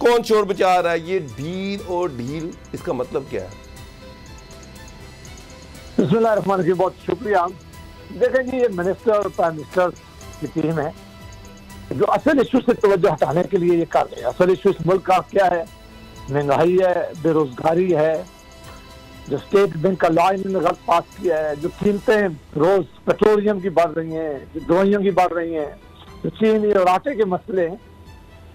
कौन शोर बचा रहा है? ये ढील और ढील, इसका मतलब क्या है? रहमान जी बहुत शुक्रिया। देखें जी, ये मिनिस्टर और प्राइम मिनिस्टर की टीम है, जो असल इशू से तवज्जो हटाने के लिए ये कर रहे हैं। असल इशू इस मुल्क का क्या है? महँगाई है, बेरोजगारी है, जो स्टेट बैंक का लॉ इन्होंने गलत पास किया है, जो कीमतें रोज पेट्रोलियम की बढ़ रही हैं, जो दवाइयों की बढ़ रही हैं, जो चीनी और आटे के मसले हैं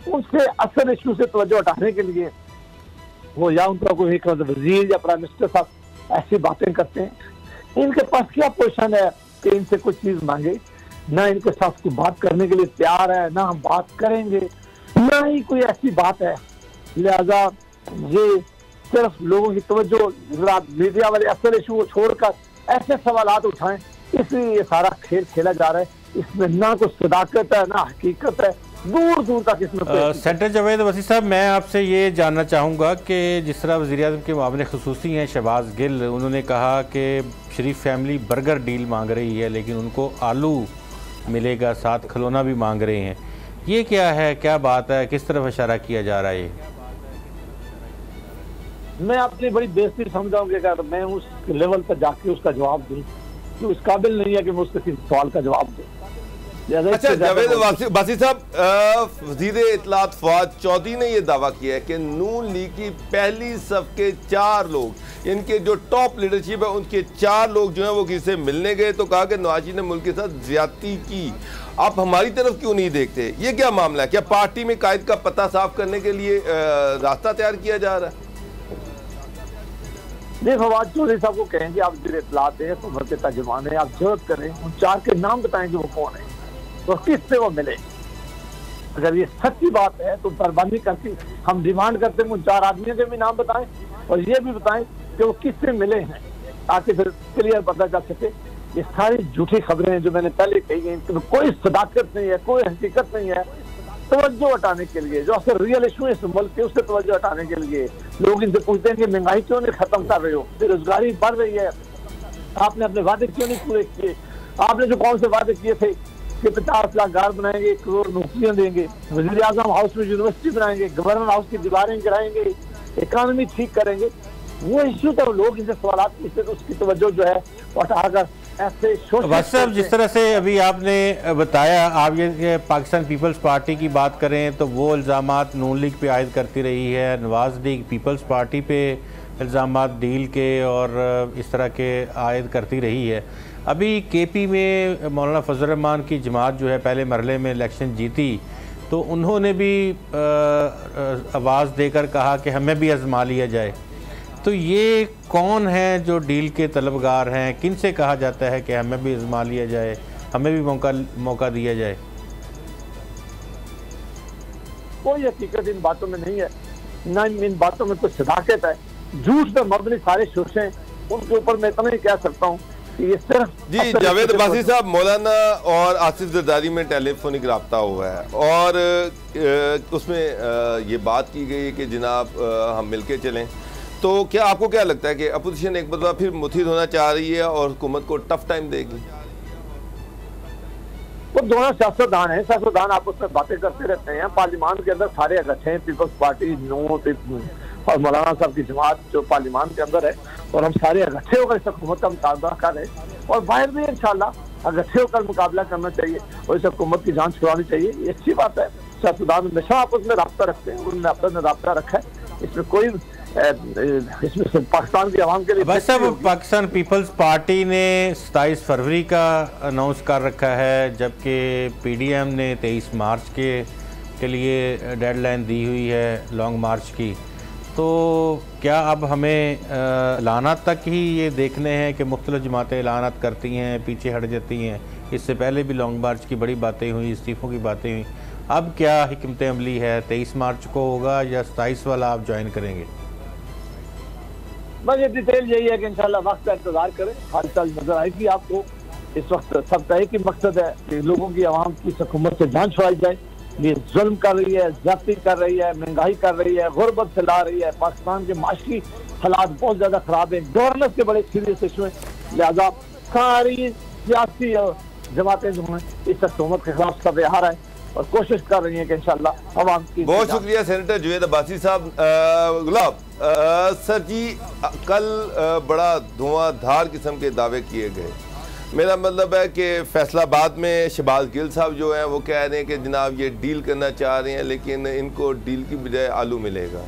उससे असल इशू से तवज्जो हटाने के लिए वो या उनका कोई एक वज़ीर या प्राइम मिनिस्टर साहब ऐसी बातें करते हैं। इनके पास क्या पोजिशन है कि इनसे कुछ चीज़ मांगे? ना इनके साथ कोई बात करने के लिए तैयार है, ना हम बात करेंगे, ना ही कोई ऐसी बात है। लिहाजा ये सिर्फ़ लोगों की तवज्जो मीडिया वाले असल इशू को छोड़कर ऐसे सवाल उठाएँ, इसलिए ये सारा खेल खेला जा रहा है। इसमें ना कुछ सदाकत है, ना हकीकत है दूर दूर तक इसमें सेंटर जवेद वसी साहब मैं आपसे ये जानना चाहूँगा कि जिस तरह वजी अजम के मामले खसूसी हैं शहबाज गिल उन्होंने कहा कि शरीफ फैमिली बर्गर डील मांग रही है लेकिन उनको आलू मिलेगा साथ खिलौना भी मांग रहे हैं। ये क्या है क्या बात है किस तरफ़ इशारा किया जा रहा है मैं अपनी बड़ी बेजती समझाऊँगी अगर मैं उस लेवल पर जाके उसका जवाब दूँ तो इस काबिल नहीं है कि मैं उसके किसी सवाल का जवाब दूँ। अच्छा जावेद बासी साहब वज़ीर इतलात फवाद चौधरी ने यह दावा किया है कि नून लीग की पहली सब के चार लोग इनके जो टॉप लीडरशिप है उनके चार लोग जो है वो किसी से मिलने गए तो कहा कि नवाजी ने मुल्क के साथ ज्यादती की। आप हमारी तरफ़ क्यों नहीं देखते? ये क्या मामला है? क्या पार्टी में कायद का पता साफ़ करने के लिए रास्ता तैयार किया जा रहा है? नहीं फवाद चौधरी साहब को कहेंगे आप ज़िले इतलात दें तो भर के तर्जमान है आप ज़रूरत करें उन चार के नाम बताएँगे वो कौन है। तो किससे वो मिले? अगर ये सच्ची बात है तो मेहरबानी करके हम डिमांड करते हैं उन चार आदमियों के भी नाम बताएँ और ये भी बताएँ कि वो किससे मिले हैं, ताकि फिर क्लियर पता चल सके। ये सारी झूठी खबरें जो मैंने पहले कही गई इनमें कोई सदाकत नहीं है, कोई हकीकत नहीं है तवज्जो हटाने के लिए। जो असल रियल इशू है इस मुल्क के, उससे तवज्जो हटाने के लिए। लोग इनसे पूछते हैं कि महँगाई क्यों नहीं खत्म कर रहे हो? बेरोजगारी बढ़ रही है। आपने अपने वादे क्यों नहीं पूरे किए? आपने जो कौन से वादे किए थे? कि पचास लाख घर बनाएँगे, एक करोड़ नौकरियाँ देंगे। वज़ीर अजम हाउस में यूनिवर्सिटी बनाएँगे गवर्नर हाउस की दीवारें गिराएँगे इकानमी ठीक करेंगे। वो इश्यू तो लोग इनसे सवाल पूछते तो उसकी तवज्जो जो है हटाकर साहब, जिस तरह से अभी आपने बताया, आप ये पाकिस्तान पीपल्स पार्टी की बात करें तो वो इल्ज़ाम नून लीग पे आयद करती रही है, नवाज़ लीग पीपल्स पार्टी पे इल्ज़ाम डील के और इस तरह के आयद करती रही है। अभी केपी में मौलाना फजल रहमान की जमात जो है, पहले मरले में इलेक्शन जीती तो उन्होंने भी आवाज़ देकर कहा कि हमें भी आजमा लिया जाए। तो ये कौन है जो डील के तलबगार हैं? किन से कहा जाता है कि हमें भी आजमा लिया जाए, हमें भी मौका मौका दिया जाए? कोई हकीकत इन बातों में नहीं है। न इन बातों में कोई सदाकत है। झूठ में मबनी सारे शोशे उनके ऊपर मैं इतना ही कह सकता हूँ जी जावेद अब्बासी साहब मौलाना और आसिफ जरदारी में टेलीफोनिक रबता हुआ है और उसमें ये बात की गई कि जनाब हम मिलके चलें। तो क्या आपको क्या लगता है कि अपोजिशन एक बार फिर मुथिद होना चाह रही है और हुकूमत को टफ टाइम देगी? वो दोनों सियासतदान हैं सियासतदान आपस में बातें करते रहते हैं। पार्लियामान के अंदर सारे अच्छे हैं पीपल्स पार्टी नो और मौलाना साहब की जमात जो पार्लियामान के अंदर है और हम सारे अगठे होकर इस हुकूमत का मुकाबला कर रहे हैं। और बाहर भी इनशाला अगठे होकर मुकाबला करना चाहिए और इस हुकूमत की जान छुड़ानी चाहिए। ये अच्छी बात है। सियासतदान हमेशा आपस में रबता रखते हैं। उन्होंने आपस में रबता रखा है। इसमें कोई इसमें पाकिस्तान की आवाम के लिए बस अब पाकिस्तान पीपल्स पार्टी ने सताईस फरवरी का अनाउंस कर रखा है जबकि पीडीएम ने तेईस मार्च के के लिए डेडलाइन दी हुई है लॉन्ग मार्च की। तो क्या अब हमें लानत तक ही ये देखने हैं कि मुख्तलिफ़ जमातें लानत करती हैं, पीछे हट जाती हैं? इससे पहले भी लॉन्ग मार्च की बड़ी बातें हुई, इस्तीफ़ों की बातें हुई। अब क्या हमत अमली है? तेईस मार्च को होगा या सताईस वाला आप ज्वाइन करेंगे? बस ये डिटेल यही है कि इंशाल्लाह वक्त का इंतज़ार करें। हाल चाल नज़र आएगी आपको। इस वक्त सब तय की मकसद है कि लोगों की आवाम की हुकूमत से जान छुड़ाई जाए। ये जुल्म कर रही है ज़्यादा कर रही है, महँगाई कर रही है, गुरबत फैला रही है। पाकिस्तान के माशी हालात बहुत ज़्यादा खराब है। गवर्नेंस के बड़े सीरियस इशू है। लिहाजा सारी सियासी जमातें जो हैं, इस हुकूमत के खिलाफ सब रहा है और कोशिश कर रही है कि इंशाल्लाह आवाम की बहुत शुक्रिया सेनेटर जुवेद अब्बासी साहब। गुलाब सर जी कल बड़ा धुआंधार किस्म के दावे किए गए। मेरा मतलब है कि फैसलाबाद में शबाज गिल साहब जो हैं, वो कह रहे हैं कि जनाब ये डील करना चाह रहे हैं, लेकिन इनको डील की बजाय आलू मिलेगा।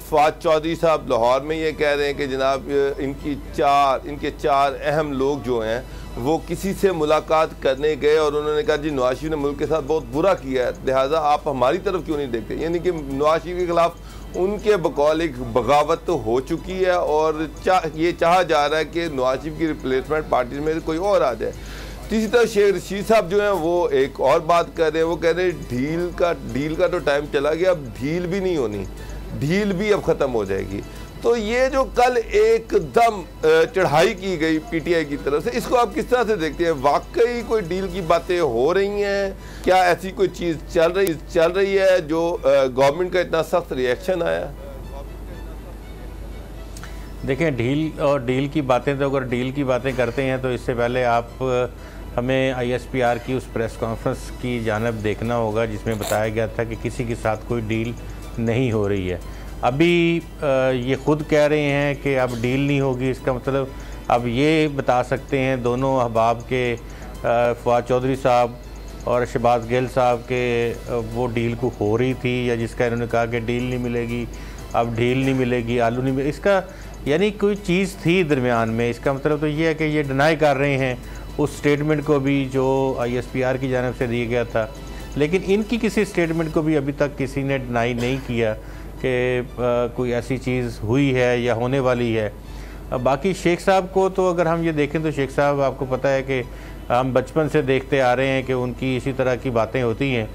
फवाद चौधरी साहब लाहौर में ये कह रहे हैं कि जनाब इनकी चार, इनके चार अहम लोग जो हैं, वो किसी से मुलाकात करने गए और उन्होंने कहा, जी नवाज़ ने मुल्क के साथ बहुत बुरा किया है, लिहाजा आप हमारी तरफ़ क्यों नहीं देखते? यानी कि नवाज़ के खिलाफ उनके बकौल एक बगावत तो हो चुकी है और चा, ये चाह जा रहा है कि नवाज़ शरीफ की रिप्लेसमेंट पार्टी में कोई और आ जाए। तीसरी तरह शेख रशीद साहब जो हैं वो एक और बात कर रहे हैं। वो कह रहे हैं ढील का ढील का तो टाइम चला गया अब ढील भी नहीं होनी। ढील भी अब ख़त्म हो जाएगी। तो ये जो कल एकदम चढ़ाई की गई पीटीआई की तरफ़ से, इसको आप किस तरह से देखते हैं? वाकई कोई डील की बातें हो रही हैं? क्या ऐसी कोई चीज़ चल रही चल रही है जो गवर्नमेंट का इतना सख्त रिएक्शन आया? देखें डील और डील की बातें तो अगर डील की बातें करते हैं तो इससे पहले आप हमें आईएसपीआर की उस प्रेस कॉन्फ्रेंस की जानब देखना होगा, जिसमें बताया गया था कि किसी के साथ कोई डील नहीं हो रही है। अभी ये खुद कह रहे हैं कि अब डील नहीं होगी, इसका मतलब अब ये बता सकते हैं दोनों अहबाब के फवाद चौधरी साहब और शहबाज गिल साहब के वो डील को हो रही थी या जिसका इन्होंने कहा कि डील नहीं मिलेगी, अब डील नहीं मिलेगी, आलू नहीं मिले, इसका यानी कोई चीज़ थी दरमियान में, इसका मतलब तो ये है कि ये डिनाई कर रहे हैं, उस स्टेटमेंट को भी जो आईएसपीआर की जानब से दिया गया था। लेकिन इनकी किसी स्टेटमेंट को भी अभी तक किसी ने डिनाई नहीं किया। कि कोई ऐसी चीज़ हुई है या होने वाली है। बाकी शेख साहब को तो अगर हम ये देखें तो शेख साहब, आपको पता है कि हम बचपन से देखते आ रहे हैं कि उनकी इसी तरह की बातें होती हैं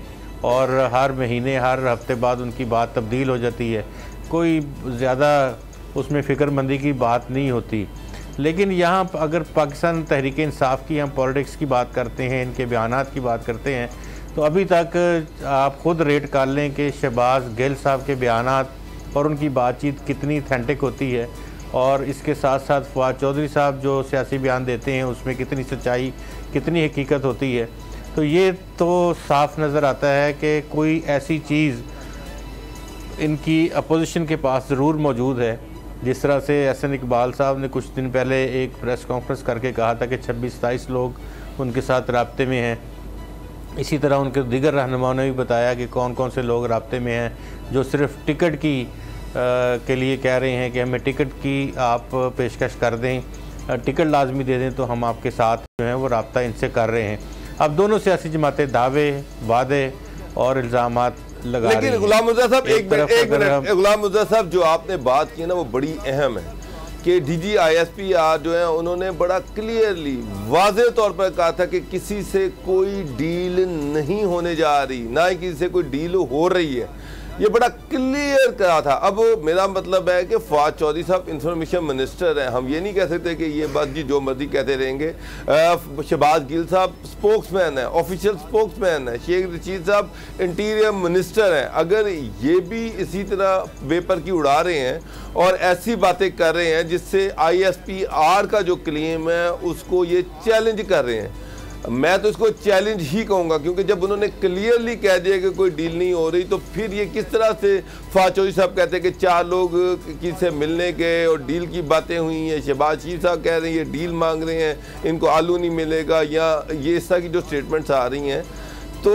और हर महीने, हर हफ़्ते बाद उनकी बात तब्दील हो जाती है। कोई ज़्यादा उसमें फ़िक्रमंदी की बात नहीं होती। लेकिन यहाँ अगर पाकिस्तान तहरीक इंसाफ की, हम पॉलिटिक्स की बात करते हैं, इनके बयान की बात करते हैं तो अभी तक आप खुद रेट कर लें कि शहबाज गिल साहब के बयान और उनकी बातचीत कितनी थेंटिक होती है और इसके साथ साथ फवाद चौधरी साहब जो सियासी बयान देते हैं, उसमें कितनी सच्चाई, कितनी हकीकत होती है। तो ये तो साफ़ नज़र आता है कि कोई ऐसी चीज़ इनकी अपोजिशन के पास ज़रूर मौजूद है। जिस तरह से एस एन इकबाल साहब ने कुछ दिन पहले एक प्रेस कॉन्फ्रेंस करके कहा था कि छब्बीस, सताईस लोग उनके साथ रबते में हैं। इसी तरह उनके दिगर रहनुमाओं ने भी बताया कि कौन कौन से लोग रबते में हैं जो सिर्फ़ टिकट की आ, के लिए कह रहे हैं कि हमें टिकट की आप पेशकश कर दें टिकट लाजमी दे दें तो हम आपके साथ जो हैं वो रबता इनसे कर रहे हैं। अब दोनों सियासी जमातें दावे वादे और इल्ज़ाम लगा लेकिन गुलाम मुजा साहब एक मिनट एक मिनट गुलाम मुजा साहब जो आपने बात की ना वो बड़ी अहम है। कि एस पी आर जो है, उन्होंने बड़ा क्लियरली वाज तौर पर कहा था कि किसी से कोई डील नहीं होने जा रही। ना ही किसी से कोई डील हो रही है। ये बड़ा क्लियर करा था। अब मेरा मतलब है कि फवाद चौधरी साहब इंफॉर्मेशन मिनिस्टर हैं। हम ये नहीं कह सकते कि ये बात जी जो मर्ज़ी कहते रहेंगे। शहबाज गिल साहब स्पोक्समैन है ऑफिशियल स्पोक्समैन है। शेख रशीद साहब इंटीरियर मिनिस्टर हैं। अगर ये भी इसी तरह वेपर की उड़ा रहे हैं और ऐसी बातें कर रहे हैं जिससे आईएसपीआर का जो क्लेम है, उसको ये चैलेंज कर रहे हैं। मैं तो इसको चैलेंज ही कहूँगा, क्योंकि जब उन्होंने क्लियरली कह दिया कि कोई डील नहीं हो रही तो फिर ये किस तरह से फाचौरी साहब कहते हैं कि चार लोग किसी मिलने गए और डील की बातें हुई हैं, शहबाज शरीफ साहब कह रहे हैं, ये डील मांग रहे हैं, इनको आलू नहीं मिलेगा, या ये इस तरह की जो स्टेटमेंट्स आ रही हैं। तो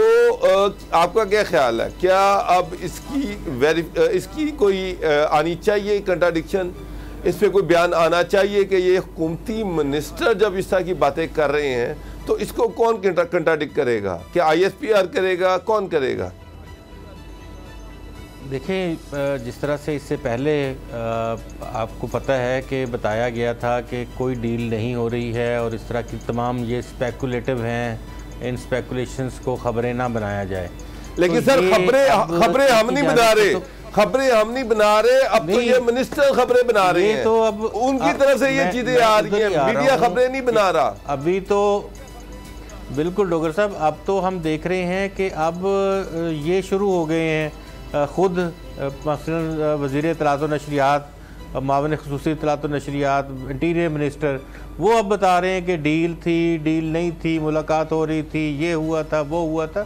आपका क्या ख्याल है? क्या अब इसकी वेरी इसकी कोई आनी चाहिए कंट्राडिक्शन इस पर कोई बयान आना चाहिए कि ये हुकूमती मिनिस्टर जब इस तरह की बातें कर रहे हैं तो इसको कौन कंट्राडिक्ट करेगा? क्या आईएसपीआर करेगा? कौन करेगा? देखें जिस तरह से इससे पहले आपको पता है कि बताया गया था कि कोई डील नहीं हो रही है और इस तरह की तमाम ये स्पेकुलेटिव हैं इन स्पेकुलेशंस को खबरें ना बनाया जाए। लेकिन तो सर खबरें खबरें हम नहीं बना रहे। तो खबरें हम नहीं बना रहे अब तो ये मिनिस्टर खबरें बना रहे हैं। तो अब उनकी तरफ़ से ये चीज़ें आ रही हैं मीडिया खबरें नहीं बना रहा। अभी तो बिल्कुल डॉक्टर साहब अब तो हम देख रहे हैं कि अब ये शुरू हो गए हैं ख़ुद मसलन वज़ी तलात नशरियात मावन खसूस तलात नशरियात इंटीरियर मिनिस्टर वो अब बता रहे हैं कि डील थी डील नहीं थी मुलाकात हो रही थी ये हुआ था वो हुआ था।